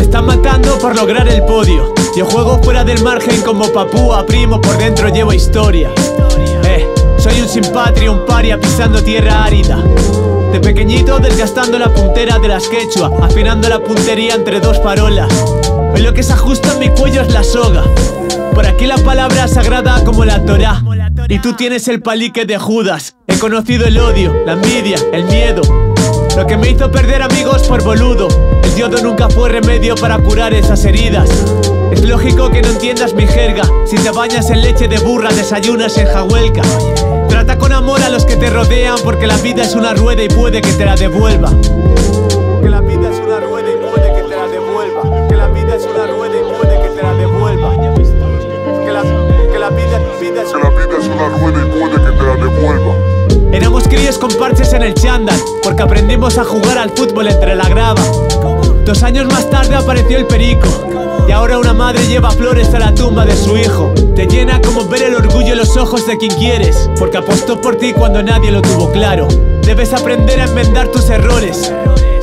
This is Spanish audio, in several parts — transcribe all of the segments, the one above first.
están matando por lograr el podio. Yo juego fuera del margen como papúa, primo, por dentro llevo historia. Eh, soy un simpatrio, un paria pisando tierra árida. De pequeñito desgastando la puntera de las quechua, afinando la puntería entre dos parolas. Hoy lo que se ajusta en mi cuello es la soga. Por aquí la palabra sagrada como la Torah. Y tú tienes el palique de Judas. He conocido el odio, la envidia, el miedo. Lo que me hizo perder amigos por boludo. El yodo nunca fue remedio para curar esas heridas. Es lógico que no entiendas mi jerga. Si te bañas en leche de burra, desayunas en jahuelca. Trata con amor a los que te rodean porque la vida es una rueda y puede que te la devuelva. Que la vida es una rueda y puede que te la devuelva. Que la vida es una rueda y puede que te la devuelva. Que la, que la vida, vida es Que la vida es una rueda y con parches en el chándal, porque aprendimos a jugar al fútbol entre la grava. Dos años más tarde apareció el perico, y ahora una madre lleva flores a la tumba de su hijo. Te llena como ver el orgullo en los ojos de quien quieres, porque apostó por ti cuando nadie lo tuvo claro. Debes aprender a enmendar tus errores,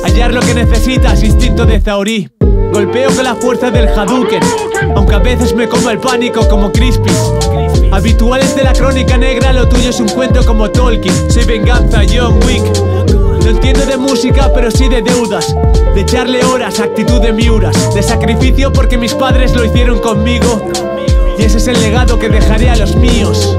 hallar lo que necesitas, instinto de Zaorí. Golpeo con la fuerza del Hadouken, aunque a veces me como el pánico como Crispis. Habituales de la crónica negra, lo tuyo es un cuento como Tolkien. Soy venganza, John Wick. No entiendo de música, pero sí de deudas. De echarle horas, actitud de miuras. De sacrificio porque mis padres lo hicieron conmigo. Y ese es el legado que dejaré a los míos.